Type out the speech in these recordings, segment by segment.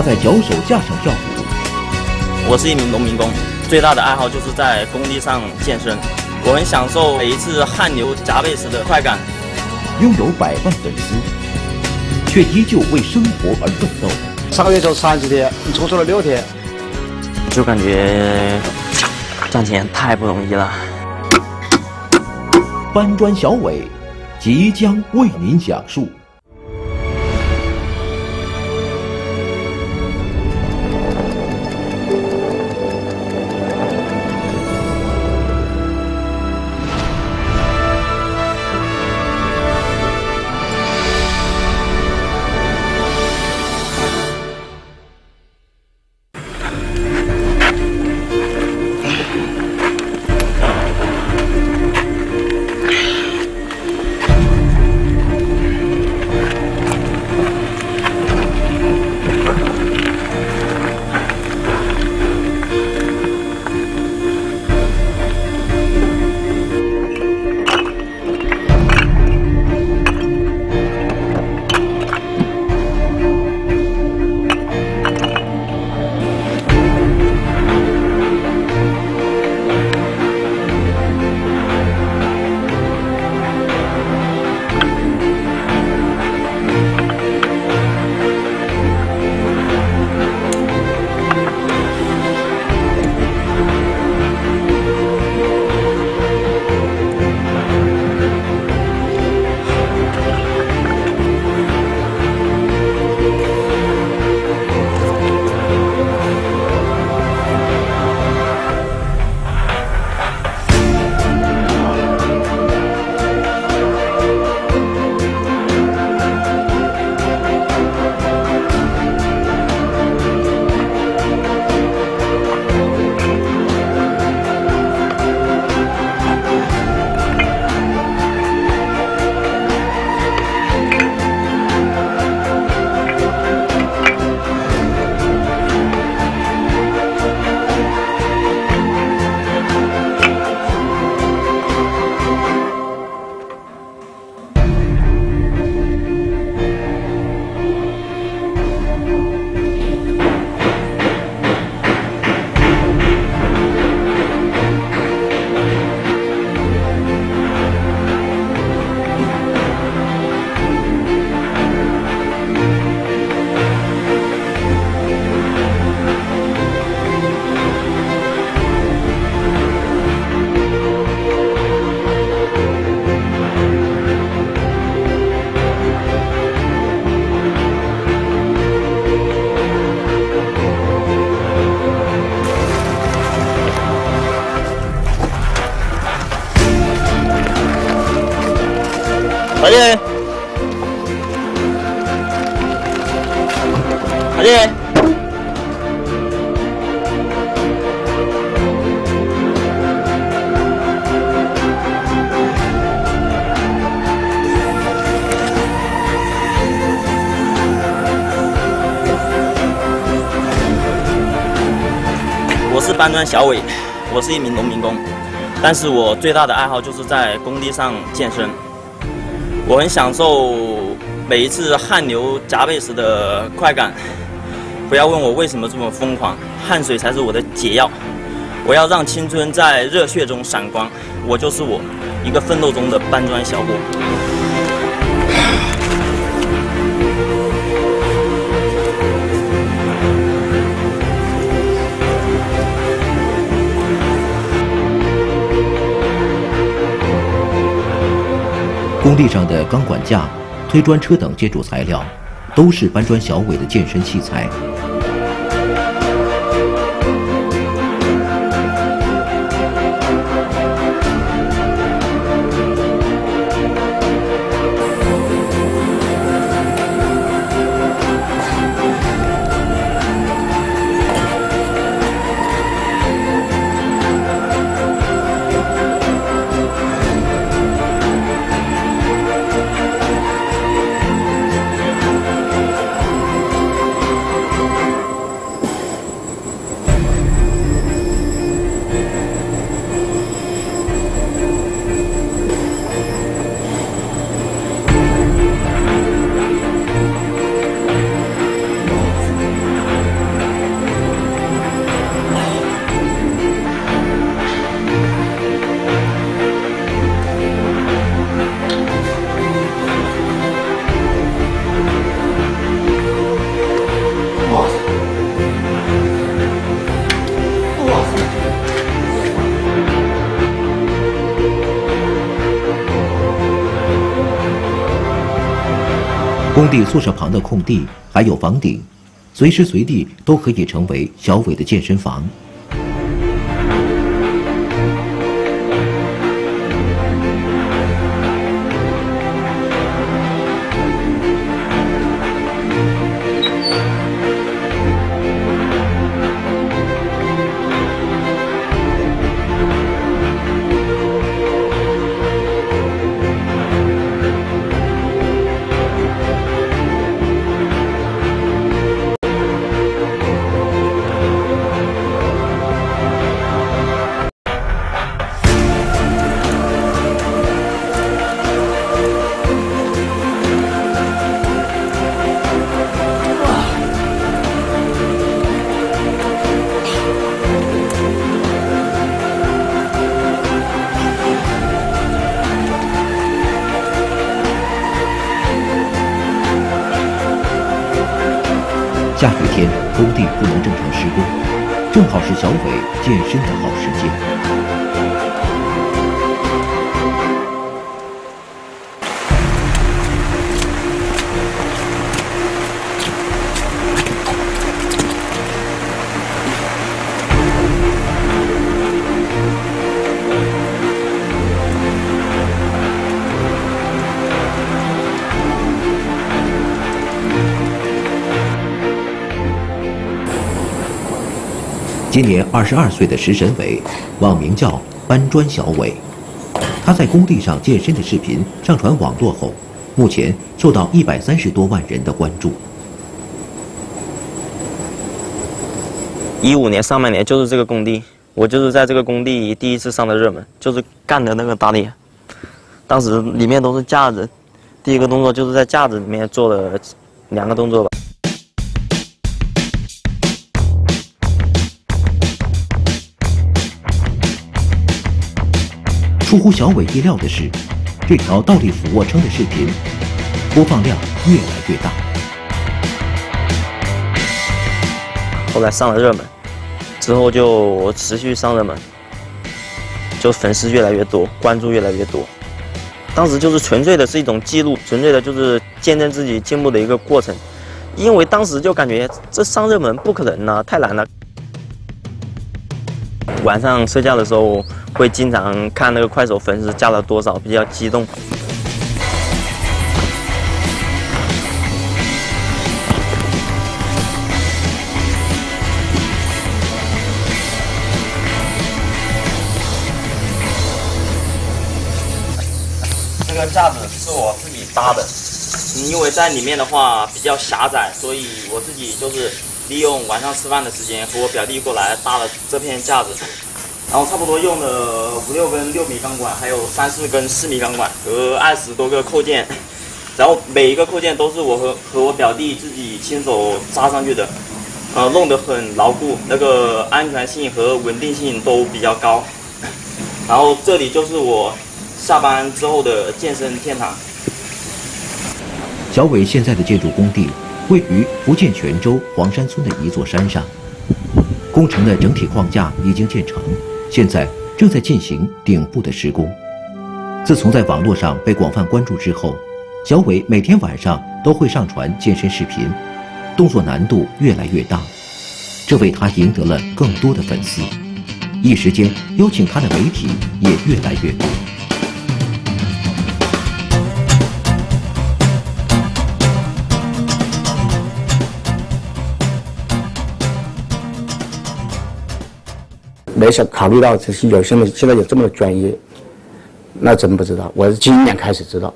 他在脚手架上跳舞。我是一名农民工，最大的爱好就是在工地上健身。我很享受每一次汗流浃背时的快感。拥有百万粉丝，却依旧为生活而奋斗。上个月就三十天，你抽出了六天，就感觉赚钱太不容易了。搬砖小伟即将为您讲述。小伟，我是一名农民工，但是我最大的爱好就是在工地上健身。我很享受每一次汗流浃背时的快感。不要问我为什么这么疯狂，汗水才是我的解药。我要让青春在热血中闪光，我就是我，一个奋斗中的搬砖小伙。地上的钢管架、推砖车等建筑材料，都是搬砖小伟的健身器材。地宿舍旁的空地还有房顶，随时随地都可以成为小伟的健身房。今年二十二岁的石神伟，网名叫搬砖小伟。他在工地上健身的视频上传网络后，目前受到一百三十多万人的关注。一五年上半年就是这个工地，我就是在这个工地第一次上的热门，就是干的那个打脸。当时里面都是架子，第一个动作就是在架子里面做了两个动作吧。出乎小伟意料的是，这条倒立俯卧撑的视频播放量越来越大。后来上了热门，之后就持续上热门，就粉丝越来越多，关注越来越多。当时就是纯粹的是一种记录，纯粹的就是见证自己进步的一个过程。因为当时就感觉这上热门不可能呢、太难了。晚上睡觉的时候会经常看那个快手粉丝加了多少，比较激动。这个架子是我自己搭的，因为在里面的话比较狭窄，所以我自己就是利用晚上吃饭的时间和我表弟过来搭了这片架子，然后差不多用了五六根六米钢管，还有三四根四米钢管和二十多个扣件，然后每一个扣件都是我和和我表弟自己亲手扎上去的，呃，弄得很牢固，那个安全性和稳定性都比较高。然后这里就是我下班之后的健身天堂。小伟现在的建筑工地位于福建泉州黄山村的一座山上，工程的整体框架已经建成，现在正在进行顶部的施工。自从在网络上被广泛关注之后，小伟每天晚上都会上传健身视频，动作难度越来越大，这为他赢得了更多的粉丝。一时间，邀请他的媒体也越来越多。没想考虑到这是有这么现在有这么专业，那真不知道。我是今年开始知道。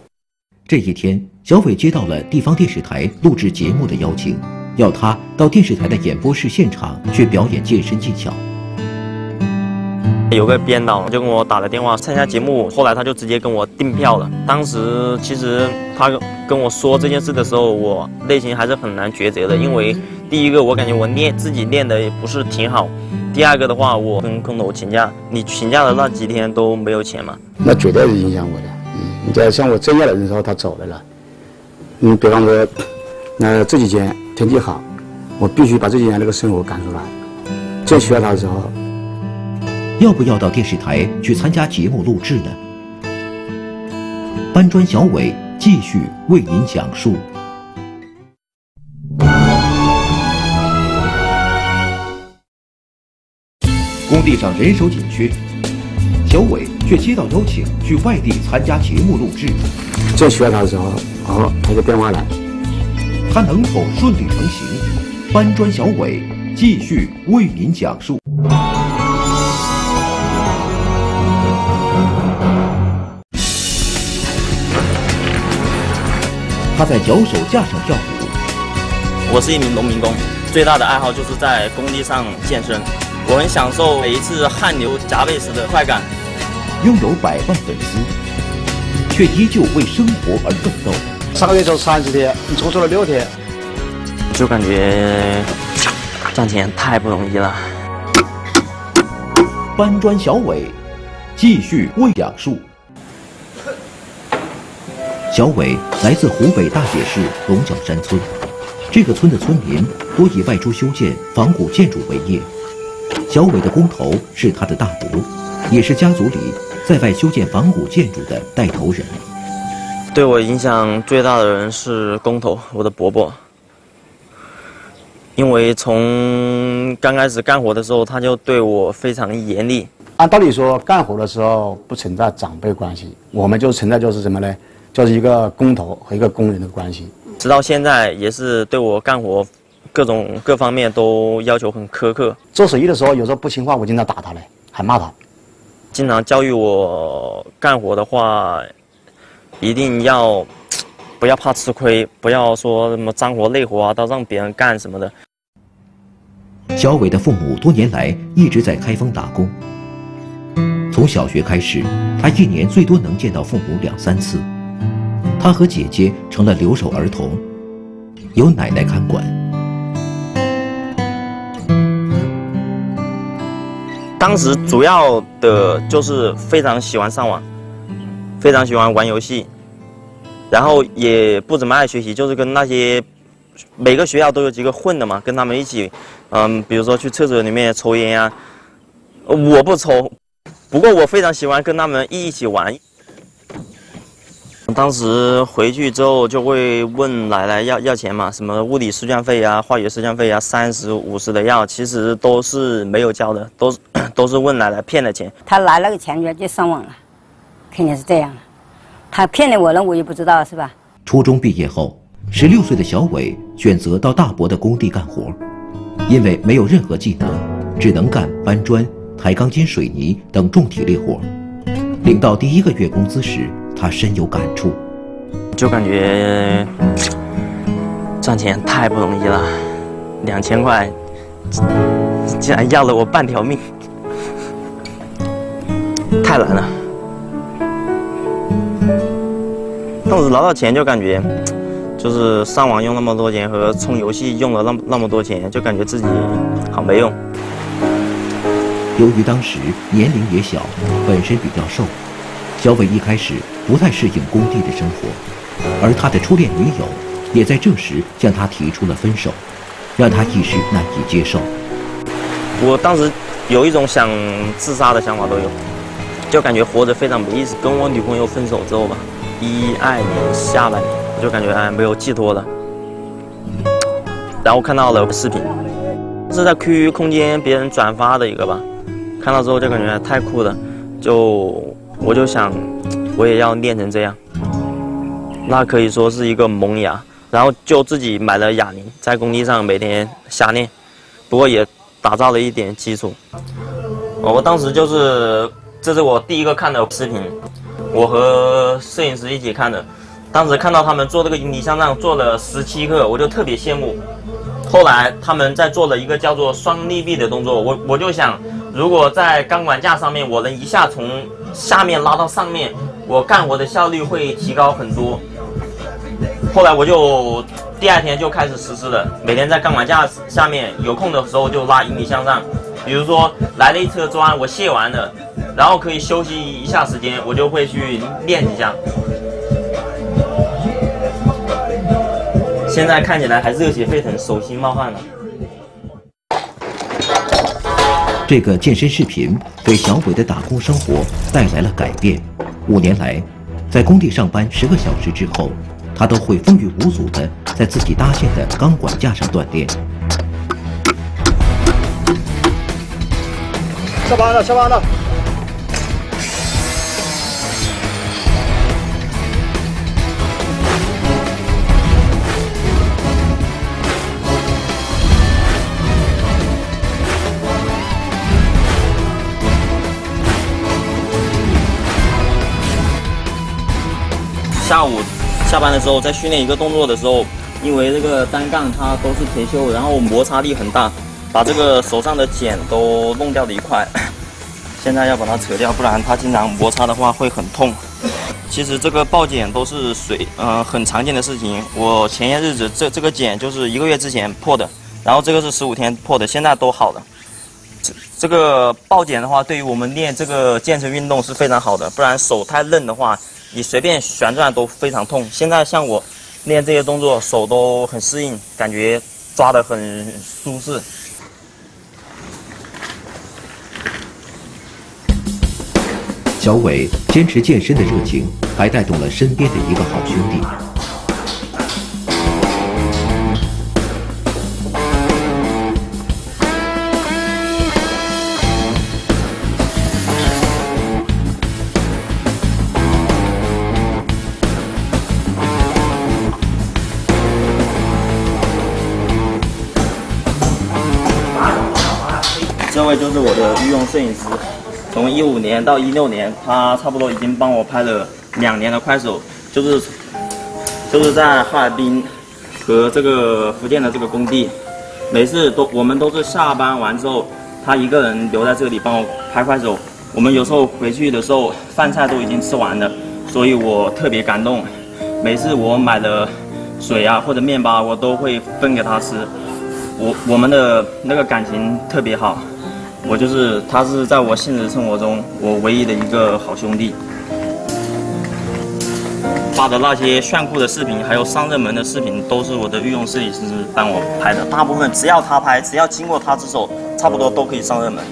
这一天，小伟接到了地方电视台录制节目的邀请，要他到电视台的演播室现场去表演健身技巧。有个编导就跟我打了电话参加节目，后来他就直接跟我订票了。当时其实他跟我说这件事的时候，我内心还是很难抉择的，因为第一个我感觉我练自己练的也不是挺好，第二个的话我跟空头请假，你请假的那几天都没有钱嘛。那绝对是影响我的。嗯，你在像我正月的时候他走了了，你比方说，那这几天天气好，我必须把这几天那个生活赶出来。最需要他的时候，要不要到电视台去参加节目录制呢？搬砖小伟继续为您讲述地上人手紧缺，小伟却接到邀请去外地参加节目录制。最需要他的时候，哦，他就电话来。他能否顺利成行？搬砖小伟继续为您讲述。他在脚手架上跳舞。我是一名农民工，最大的爱好就是在工地上健身。我很享受每一次汗流浃背时的快感。拥有百万粉丝，却依旧为生活而奋斗。上个月就三十天，你抽出了六天，就感觉赚钱太不容易了。搬砖小伟继续为讲述。小伟来自湖北大冶市龙角山村，这个村的村民多以外出修建仿古建筑为业。小伟的工头是他的大伯，也是家族里在外修建仿古建筑的带头人。对我影响最大的人是工头，我的伯伯。因为从刚开始干活的时候，他就对我非常严厉。按道理说，干活的时候不存在长辈关系，我们就存在就是什么呢？就是一个工头和一个工人的关系。直到现在，也是对我干活。各种各方面都要求很苛刻。做手艺的时候，有时候不听话，我经常打他嘞，还骂他。经常教育我干活的话，一定要不要怕吃亏，不要说什么脏活累活啊，都让别人干什么的。小伟的父母多年来一直在开封打工。从小学开始，他一年最多能见到父母两三次。他和姐姐成了留守儿童，由奶奶看管。当时主要的就是非常喜欢上网，非常喜欢玩游戏，然后也不怎么爱学习，就是跟那些每个学校都有几个混的嘛，跟他们一起，嗯，比如说去厕所里面抽烟啊，我不抽，不过我非常喜欢跟他们一起玩。当时回去之后就会问奶奶要要钱嘛，什么物理试卷费呀、化学试卷费呀，三十五十的要，其实都是没有交的，都是 都是问奶奶骗的钱。他拿那个钱就就上网了，肯定是这样他骗了我了，我也不知道是吧？初中毕业后，十六岁的小伟选择到大伯的工地干活，因为没有任何技能，只能干搬砖、抬钢筋、水泥等重体力活。领到第一个月工资时，他深有感触，就感觉赚钱太不容易了，两千块竟然要了我半条命，太难了。当时拿到钱就感觉，就是上网用那么多钱和充游戏用了那么那么多钱，就感觉自己好没用。由于当时年龄也小，本身比较瘦。小伟一开始不太适应工地的生活，而他的初恋女友也在这时向他提出了分手，让他一时难以接受。我当时有一种想自杀的想法都有，就感觉活着非常没意思。跟我女朋友分手之后吧，一二年下半年，我就感觉哎没有寄托了。然后看到了视频，是在 QQ 空间别人转发的一个吧，看到之后就感觉太酷了，就。我就想，我也要练成这样，那可以说是一个萌芽。然后就自己买了哑铃，在工地上每天瞎练，不过也打造了一点基础。我当时就是，这是我第一个看的视频，我和摄影师一起看的。当时看到他们做这个引体向上做了十七个，我就特别羡慕。后来他们在做了一个叫做双立臂的动作，我我就想，如果在钢管架上面，我能一下从下面拉到上面，我干活的效率会提高很多。后来我就第二天就开始实施了，每天在钢管架下面有空的时候就拉引体向上。比如说来了一车砖，我卸完了，然后可以休息一下时间，我就会去练几下。现在看起来还热血沸腾，手心冒汗了。这个健身视频给小伟的打工生活带来了改变。五年来，在工地上班十个小时之后，他都会风雨无阻地在自己搭建的钢管架上锻炼。下班了，下班了。下午下班的时候，在训练一个动作的时候，因为这个单杠它都是铁锈，然后摩擦力很大，把这个手上的茧都弄掉了一块。现在要把它扯掉，不然它经常摩擦的话会很痛。其实这个爆茧都是水，呃，很常见的事情。我前些日子这这个茧就是一个月之前破的，然后这个是十五天破的，现在都好了。这这个爆茧的话，对于我们练这个健身运动是非常好的，不然手太嫩的话。你随便旋转都非常痛。现在像我练这些动作，手都很适应，感觉抓得很舒适。小伟坚持健身的热情，还带动了身边的一个好兄弟。位就是我的御用摄影师，从一五年到一六年，他差不多已经帮我拍了两年的快手，就是就是在哈尔滨和这个福建的这个工地，每次都我们都是下班完之后，他一个人留在这里帮我拍快手。我们有时候回去的时候，饭菜都已经吃完了，所以我特别感动。每次我买的水啊或者面包，我都会分给他吃。我我们的那个感情特别好。我就是他，是在我现实生活中我唯一的一个好兄弟。发的那些炫酷的视频，还有上热门的视频，都是我的御用摄影师帮我拍的。大部分只要他拍，只要经过他之手，差不多都可以上热门。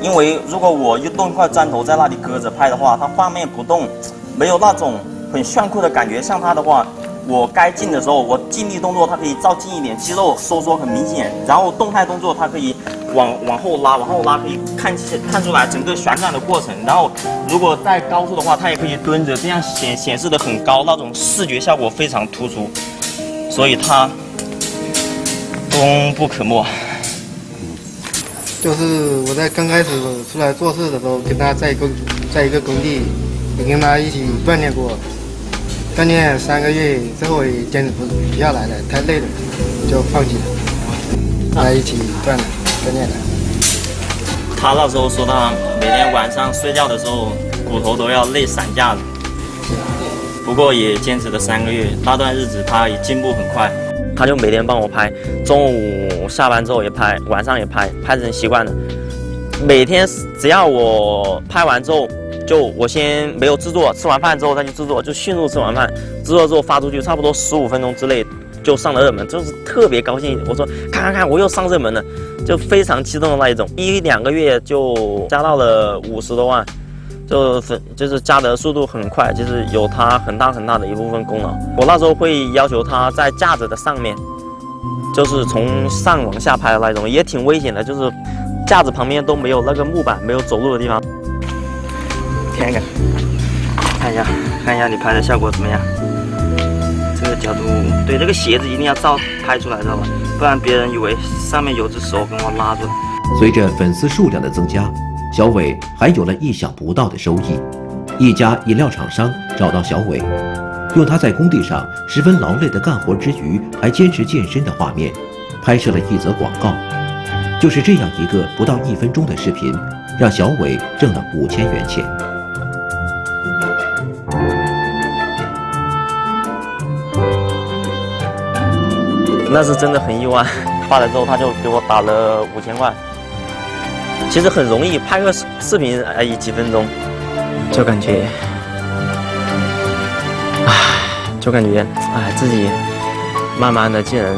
因为如果我一动一块砖头在那里搁着拍的话，它画面不动，没有那种很炫酷的感觉。像他的话。我该静的时候，我静力动作它可以照近一点，肌肉收缩很明显。然后动态动作它可以往往后拉，往后拉可以看看出来整个旋转的过程。然后如果在高处的话，它也可以蹲着，这样显显示的很高，那种视觉效果非常突出。所以它功不可没。就是我在刚开始出来做事的时候，跟他在工在一个工地，也跟他一起锻炼过。锻炼三个月之后也坚持不不下来了，太累了，就放弃了。在一起锻炼他那时候说他每天晚上睡觉的时候骨头都要累散架了。不过也坚持了三个月，那段日子他也进步很快。他就每天帮我拍，中午下班之后也拍，晚上也拍，拍成习惯了。每天只要我拍完之后。就我先没有制作，吃完饭之后再去制作，就迅速吃完饭，制作之后发出去，差不多十五分钟之内就上了热门，就是特别高兴。我说看看看，我又上热门了，就非常激动的那一种。一两个月就加到了五十多万，就是就是加的速度很快，就是有它很大很大的一部分功劳。我那时候会要求他在架子的上面，就是从上往下拍的那种，也挺危险的，就是架子旁边都没有那个木板，没有走路的地方。看看，看一下，看一下你拍的效果怎么样？角度，对，这个鞋子一定要照拍出来，知道吧？不然别人以为上面有只手跟我拉住。随着粉丝数量的增加，小伟还有了意想不到的收益。一家饮料厂商找到小伟，用他在工地上十分劳累的干活之余还坚持健身的画面，拍摄了一则广告。就是这样一个不到一分钟的视频，让小伟挣了五千元钱。那是真的很意外，发了之后他就给我打了五千块。其实很容易，拍个视视频而已，几分钟，就感觉，唉，就感觉，唉，自己慢慢的竟然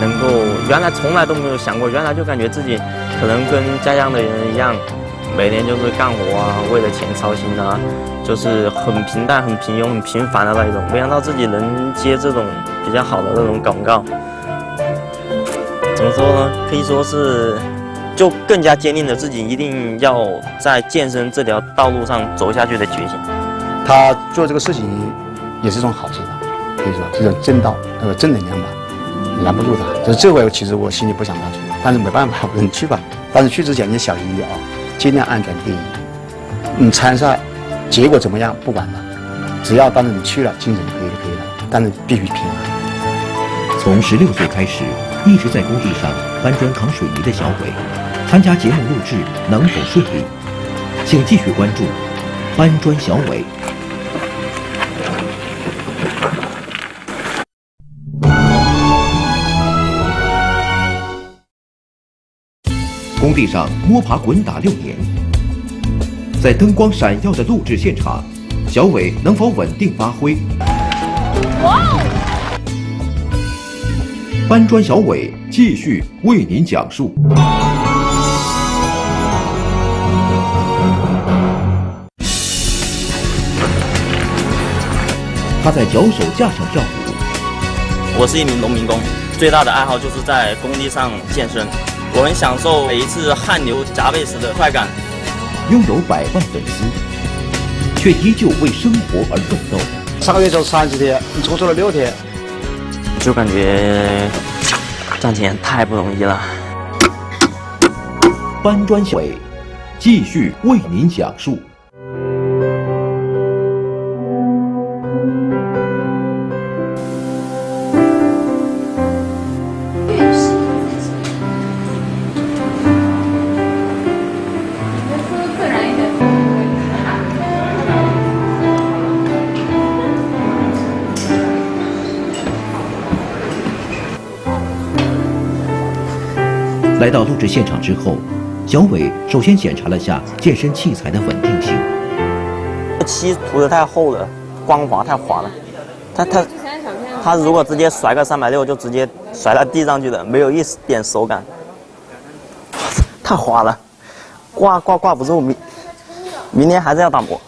能够，原来从来都没有想过，原来就感觉自己可能跟家乡的人一样，每天就是干活啊，为了钱操心啊，就是很平淡、很平庸、很平凡的那一种。没想到自己能接这种比较好的那种广告。怎么说呢？可以说是就更加坚定了自己一定要在健身这条道路上走下去的决心。他做这个事情也是一种好事吧，可以说这种正道，那个正能量吧，拦不住他。就这回其实我心里不想他去，但是没办法，我去吧。但是去之前你小心一点啊，尽量安全第一。你参赛，结果怎么样不管了，只要当时你去了，精神可以就可以了，但是必须平安。从十六岁开始，一直在工地上搬砖扛水泥的小伟，参加节目录制能否顺利？请继续关注搬砖小伟。工地上摸爬滚打六年，在灯光闪耀的录制现场，小伟能否稳定发挥？哇搬砖小伟继续为您讲述。他在脚手架上跳舞，我是一名农民工，最大的爱好就是在工地上健身。我很享受每一次汗流浃背时的快感。拥有百万粉丝，却依旧为生活而奋斗。上个月就三十天，你抽出了六天，就感觉赚钱太不容易了。搬砖小伟继续为您讲述。布置现场之后，小伟首先检查了下健身器材的稳定性。漆涂的太厚了，光滑太滑了。他他他如果直接甩个三百六，就直接甩到地上去了，没有一点手感。太滑了，挂挂挂不住，明明天还是要打磨。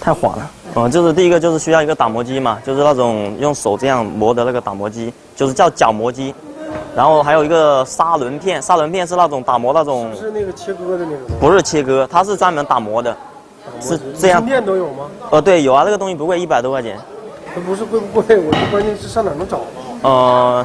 太滑了，嗯，就是第一个就是需要一个打磨机嘛，就是那种用手这样磨的那个打磨机，就是叫角磨机。然后还有一个砂轮片，砂轮片是那种打磨那种，是那个切割的那种。不是切割，它是专门打磨的，是这样。店都有吗？呃，对，有啊，那个东西不贵，一百多块钱。它不是贵不贵，我关键是上哪能找？呃，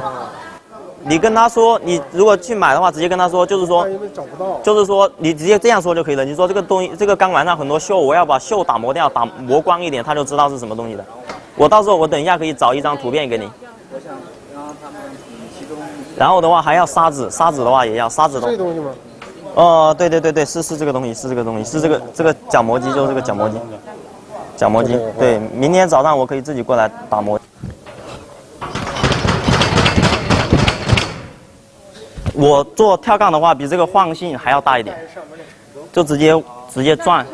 你跟他说，你如果去买的话，直接跟他说，就是说，找不到，就是说，你直接这样说就可以了。你说这个东西，这个钢管上很多锈，我要把锈打磨掉，打磨光一点，他就知道是什么东西的。我到时候我等一下可以找一张图片给你。然后的话还要砂纸，砂纸的话也要砂纸。这东西吗？哦，对对对对，是是这个东西，是这个东西，是这个这个角磨机，就是这个角磨机。角磨机，对，明天早上我可以自己过来打磨。我做跳杠的话，比这个晃性还要大一点，就直接直接转。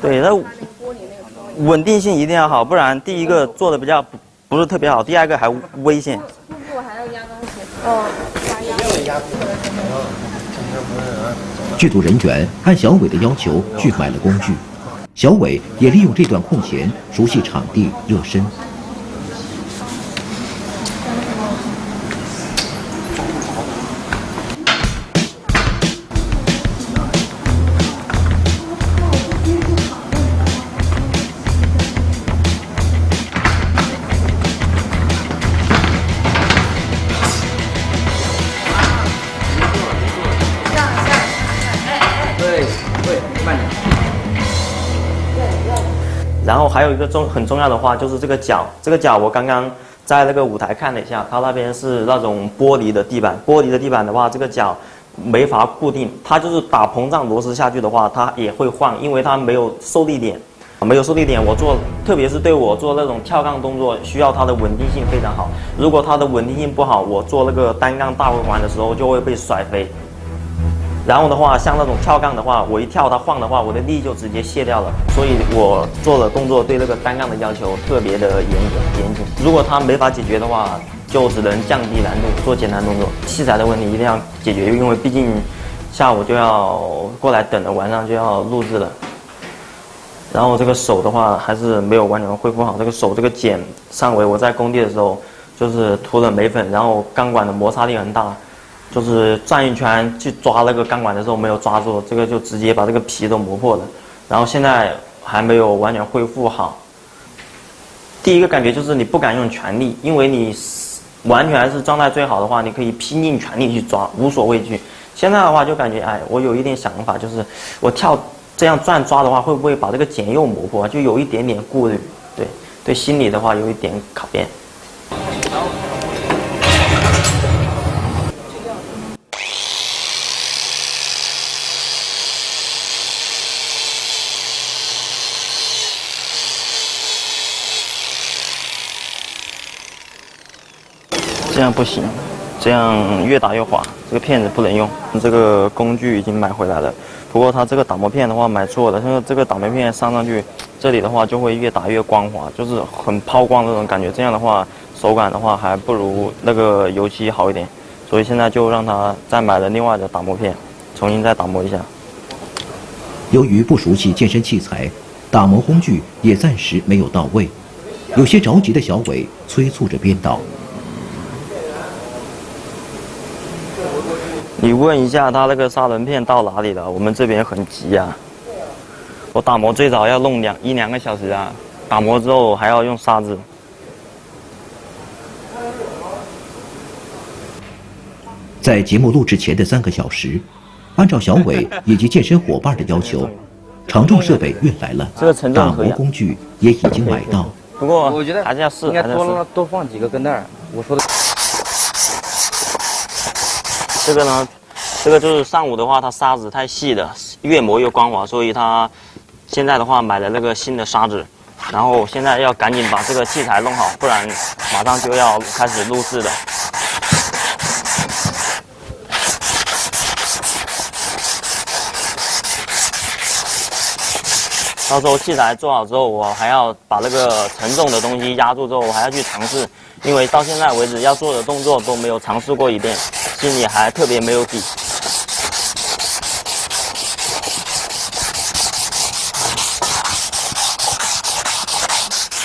对，那稳定性一定要好，不然第一个做的比较。不是特别好，第二个还危险。瀑布还要压东西，哦，压压。剧组人员按小伟的要求去买了工具，小伟也利用这段空闲熟悉场地热身。然后还有一个重很重要的话，就是这个脚，这个脚我刚刚在那个舞台看了一下，它那边是那种玻璃的地板，玻璃的地板的话，这个脚没法固定，它就是打膨胀螺丝下去的话，它也会晃，因为它没有受力点，没有受力点，我做，特别是对我做那种跳杠动作，需要它的稳定性非常好，如果它的稳定性不好，我做那个单杠大回环的时候就会被甩飞。然后的话，像那种跳杠的话，我一跳它晃的话，我的力就直接卸掉了。所以我做的动作对那个单杠的要求特别的严格严谨。如果它没法解决的话，就只能降低难度，做简单动作。器材的问题一定要解决，因为毕竟下午就要过来等了，晚上就要录制了。然后这个手的话，还是没有完全恢复好。这个手这个茧上围，我在工地的时候就是涂了镁粉，然后钢管的摩擦力很大，就是转一圈去抓那个钢管的时候没有抓住，这个就直接把这个皮都磨破了。然后现在还没有完全恢复好。第一个感觉就是你不敢用全力，因为你完全是状态最好的话，你可以拼尽全力去抓，无所畏惧。现在的话就感觉，哎，我有一点想法，就是我跳这样转抓的话，会不会把这个茧又磨破？就有一点点顾虑，对，对心理的话有一点考验。这样不行，这样越打越滑，这个片子不能用。这个工具已经买回来了，不过它这个打磨片的话买错了，它说这个打磨片上上去，这里的话就会越打越光滑，就是很抛光这种感觉。这样的话手感的话还不如那个油漆好一点，所以现在就让他再买了另外的打磨片，重新再打磨一下。由于不熟悉健身器材，打磨工具也暂时没有到位，有些着急的小伟催促着编导。你问一下他那个砂轮片到哪里了？我们这边很急啊！我打磨最早要弄两一两个小时啊，打磨之后还要用砂子。在节目录制前的三个小时，按照小伟 以及健身伙伴的要求，承重设备运来了，打磨工具也已经买到。不过我觉得还是要试，应该多多放几个跟袋。我说的。这个呢，这个就是上午的话，它沙子太细了，越磨越光滑，所以它现在的话买了那个新的砂子，然后现在要赶紧把这个器材弄好，不然马上就要开始录制了。到时候器材做好之后，我还要把那个沉重的东西压住之后，我还要去尝试，因为到现在为止要做的动作都没有尝试过一遍。心里还特别没有底。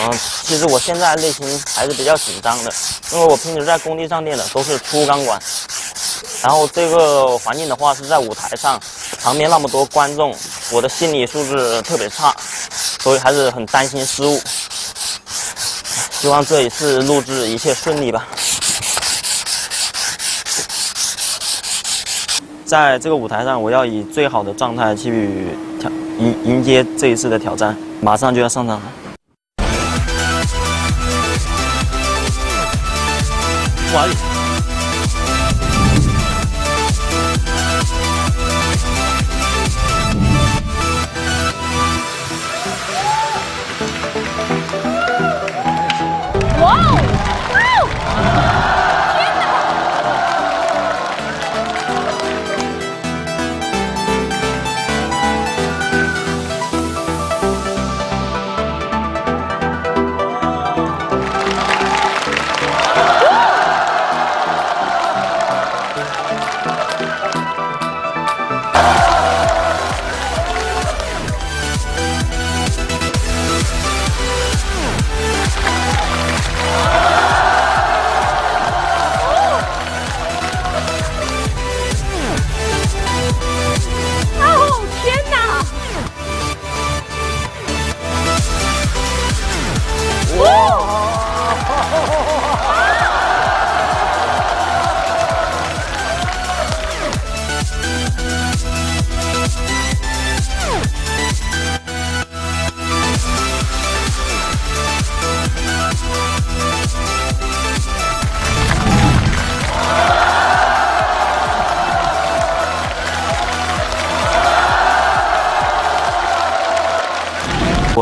嗯，其实我现在内心还是比较紧张的，因为我平时在工地上练的都是粗钢管，然后这个环境的话是在舞台上，旁边那么多观众，我的心理素质特别差，所以还是很担心失误。希望这一次录制一切顺利吧。在这个舞台上，我要以最好的状态去迎迎接这一次的挑战，马上就要上场了。玩！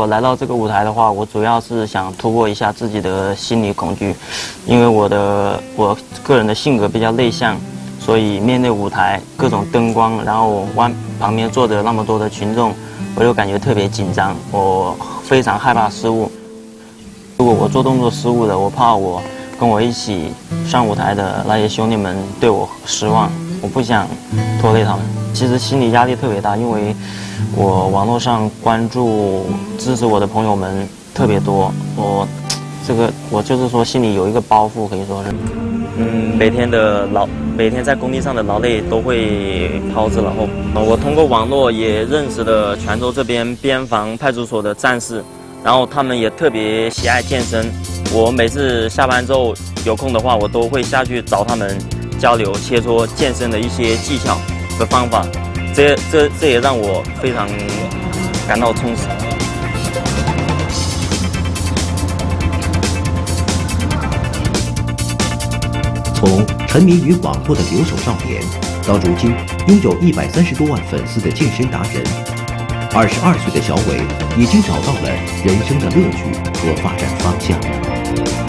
我来到这个舞台的话，我主要是想突破一下自己的心理恐惧，因为我的我个人的性格比较内向，所以面对舞台各种灯光，然后弯旁边坐着那么多的群众，我就感觉特别紧张，我非常害怕失误。如果我做动作失误了，我怕我跟我一起上舞台的那些兄弟们对我失望，我不想拖累他们。其实心理压力特别大，因为。我网络上关注支持我的朋友们特别多，我这个我就是说心里有一个包袱，可以说是，嗯，每天的劳，每天在工地上的劳累都会抛之脑后。我通过网络也认识了泉州这边边防派出所的战士，然后他们也特别喜爱健身。我每次下班之后有空的话，我都会下去找他们交流切磋健身的一些技巧的方法。这这这也让我非常感到充实。从沉迷于网络的留守少年，到如今拥有一百三十多万粉丝的健身达人，二十二岁的小伟已经找到了人生的乐趣和发展方向。